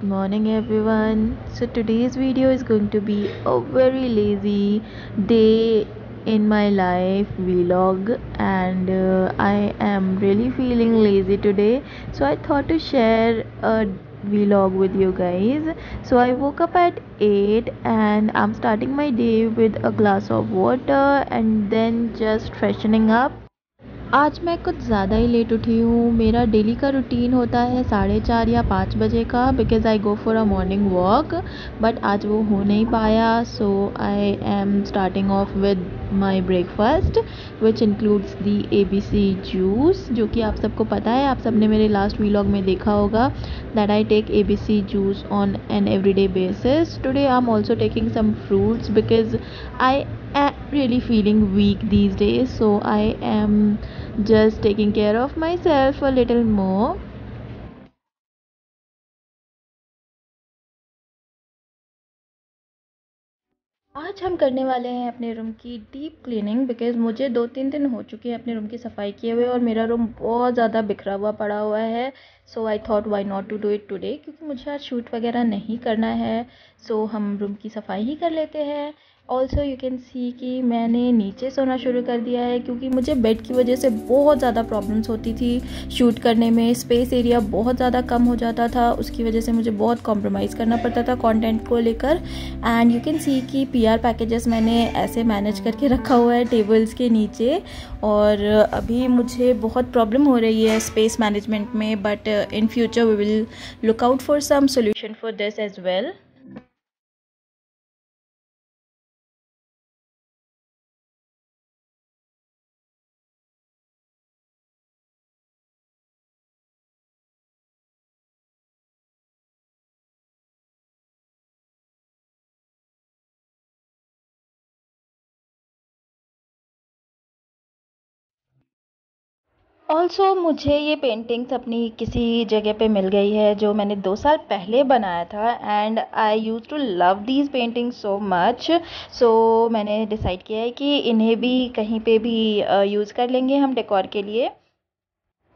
Good morning everyone. So today's video is going to be a very lazy day in my life vlog and uh, i am really feeling lazy today. So i thought to share a vlog with you guys. So i woke up at 8 and i'm starting my day with a glass of water and then just freshening up आज मैं कुछ ज़्यादा ही late उठी हूँ। मेरा daily का routine होता है साढ़े चार या पाँच बजे का because I go for a morning walk but आज वो हो नहीं पाया। So I am starting off with my breakfast which includes the A B C juice जो कि आप सबको पता है, आप सबने मेरे लास्ट वीलॉग में देखा होगा that I take A B C juice on an every day basis today I am also taking some fruits because I really feeling weak these days so i am just taking care of myself a little more. आज हम करने वाले हैं अपने room की deep cleaning because मुझे दो तीन दिन हो चुके हैं अपने रूम की सफ़ाई किए हुए और मेरा रूम बहुत ज़्यादा बिखरा हुआ पड़ा हुआ है so I thought why not to do it today क्योंकि मुझे आज शूट वगैरह नहीं करना है सो so, हम रूम की सफ़ाई ही कर लेते हैं। ऑल्सो यू कैन सी कि मैंने नीचे सोना शुरू कर दिया है क्योंकि मुझे बेड की वजह से बहुत ज़्यादा प्रॉब्लम्स होती थी। शूट करने में स्पेस एरिया बहुत ज़्यादा कम हो जाता था। उसकी वजह से मुझे बहुत कॉम्प्रोमाइज़ करना पड़ता था कॉन्टेंट को लेकर। एंड यू कैन सी कि पीआर पैकेजेस मैंने ऐसे मैनेज करके रखा हुआ है टेबल्स के नीचे। और अभी मुझे बहुत प्रॉब्लम हो रही है स्पेस मैनेजमेंट में but in future we will look out for some solution for this as well also मुझे ये पेंटिंग्स अपनी किसी जगह पे मिल गई है जो मैंने दो साल पहले बनाया था and I use to love these paintings so much so मैंने डिसाइड किया है कि इन्हें भी कहीं पे भी यूज़ कर लेंगे हम डेकोर के लिए।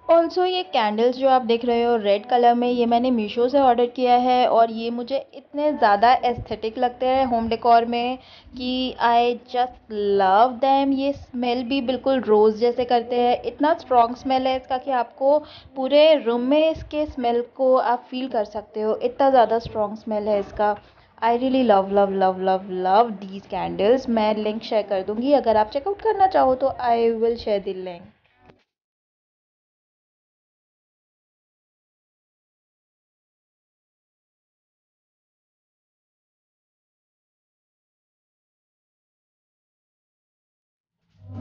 ऑल्सो ये कैंडल्स जो आप देख रहे हो रेड कलर में ये मैंने मीशो से ऑर्डर किया है और ये मुझे इतने ज़्यादा एस्थेटिक लगते हैं होम डेकोर में कि आई जस्ट लव दैम ये स्मेल भी बिल्कुल रोज़ जैसे करते हैं। इतना स्ट्रॉन्ग स्मेल है इसका कि आपको पूरे रूम में इसके स्मेल को आप फील कर सकते हो। इतना ज़्यादा स्ट्रॉन्ग स्मेल है इसका। I really love love love love love these candles मैं लिंक शेयर कर दूँगी। अगर आप चेकआउट करना चाहो तो I will share the link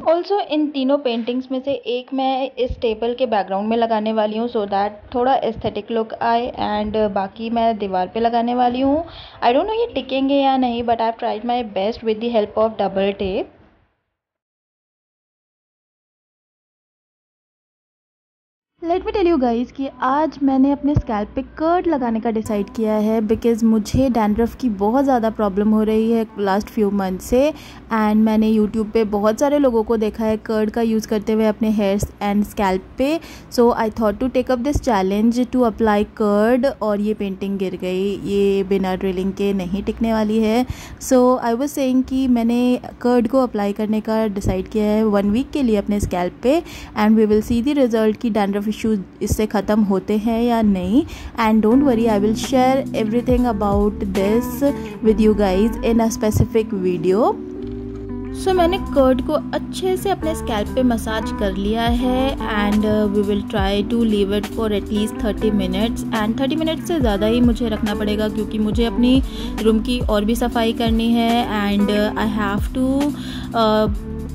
also इन तीनों पेंटिंग्स में से एक मैं इस टेबल के बैकग्राउंड में लगाने वाली हूँ सो दैट थोड़ा एस्थेटिक लुक आए एंड बाकी मैं दीवार पे लगाने वाली हूँ। आई डोंट नो ये टिकेंगे या नहीं but I tried my best with the help of double tape let me tell you guys कि आज मैंने अपने स्कैल्प पे कर्ड लगाने का डिसाइड किया है बिकॉज़ मुझे डैंड्रफ की बहुत ज़्यादा प्रॉब्लम हो रही है लास्ट फ्यू मंथ से एंड मैंने यूट्यूब पे बहुत सारे लोगों को देखा है कर्ड का यूज़ करते हुए अपने हेयर्स एंड स्कैल्प पे। So I thought to take up this challenge to apply curd और ये पेंटिंग गिर गई। ये बिना ड्रिलिंग के नहीं टिकने वाली है। सो आई वॉज़ सेइंग कि मैंने कर्ड को अप्लाई करने का डिसाइड किया है वन वीक के लिए अपने स्कैल्प पे and we will see the result की डैंड्रफ इश्यूज़ इससे ख़त्म होते हैं या नहीं? And don't worry I will share everything about this with you guys in a specific video so so, मैंने कर्ड को अच्छे से अपने स्कैल्प पे मसाज कर लिया है and we will try to leave it for at least thirty minutes and thirty minutes से ज़्यादा ही मुझे रखना पड़ेगा क्योंकि मुझे अपनी रूम की और भी सफ़ाई करनी है and I have to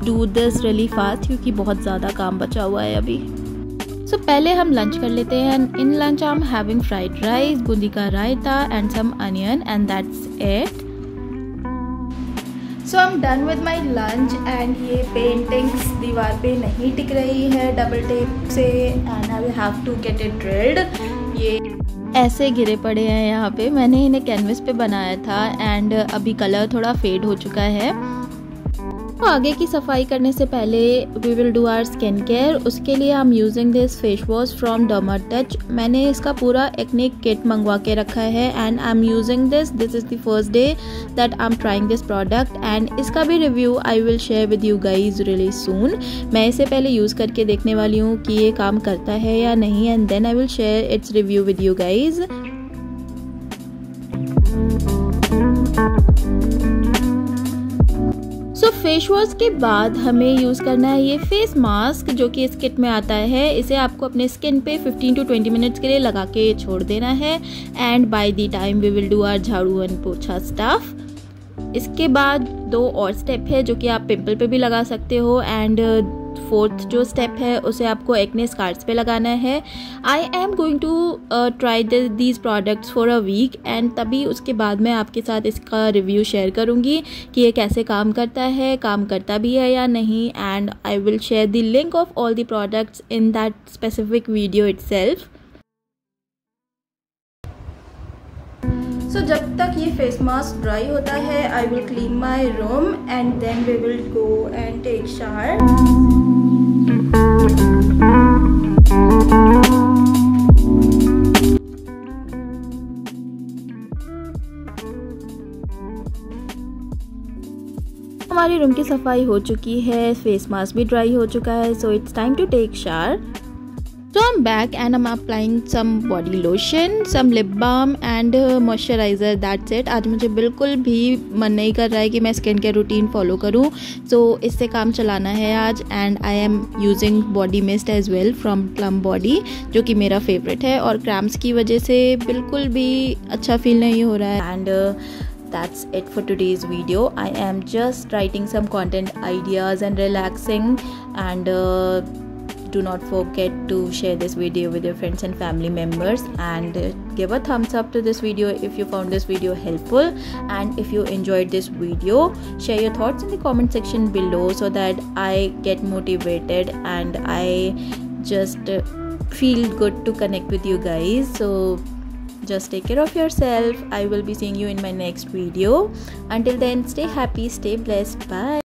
do this really fast क्योंकि बहुत ज़्यादा काम बचा हुआ है अभी। सो so, पहले हम लंच कर लेते हैं in lunch I am having fried rice boondi का raita and some onion and that's it so I am done with my lunch and ये पेंटिंग्स दीवार पे नहीं टिक रही है डबल टेप से and I have to get it drilled ये ऐसे गिरे पड़े हैं यहाँ पे। मैंने इन्हें कैनवस पे बनाया था एंड अभी कलर थोड़ा फेड हो चुका है। तो आगे की सफ़ाई करने से पहले we will do our skin care उसके लिए am using this face wash from डमर Touch मैंने इसका पूरा एक्निक किट मंगवा के रखा है and I am using this this is the first day that I am trying this product and इसका भी review I will share with you guys really soon मैं इसे पहले यूज़ करके देखने वाली हूँ कि ये काम करता है या नहीं and then I will share its review with you guys face wash के बाद हमें यूज़ करना है ये फेस मास्क, जो कि इस किट में आता है। इसे आपको अपने स्किन पे 15 टू 20 मिनट्स के लिए लगा के छोड़ देना है। And by the time we will do our jhadu and pocha stuff इसके बाद दो और स्टेप है, जो कि आप पिंपल पे भी लगा सकते हो। एंड फोर्थ जो स्टेप है, उसे आपको एक्ने स्कार्स पे लगाना है। I am going to try these products for a week and तभी उसके बाद मैं आपके साथ इसका रिव्यू शेयर करूँगी कि ये कैसे काम करता है, काम करता भी है या नहीं and I will share the link of all the products in that specific video it so जब तक ये फेस मास्क ड्राई होता है I will clean my room and then we will go and take shower हमारी room की सफ़ाई हो चुकी है फेस मास्क भी ड्राई हो चुका है so it's time to take shower So I'm back and I'm applying some body lotion, some lip balm and uh, moisturizer. That's it. आज मुझे बिल्कुल भी मन नहीं कर रहा है कि मैं स्किन केयर रूटीन फॉलो करूँ सो so, इससे काम चलाना है आज and I am using body mist as well from Plum body जो कि मेरा फेवरेट है और क्रैम्स की वजह से बिल्कुल भी अच्छा फील नहीं हो रहा है and that's it for today's video i am just writing some content ideas and relaxing and uh, do not forget to share this video with your friends and family members and uh, give a thumbs up to this video if you found this video helpful. And if you enjoyed this video share your thoughts in the comment section below so that i get motivated and i just uh, feel good to connect with you guys. So just take care of yourself. I will be seeing you in my next video. Until then stay happy stay blessed. Bye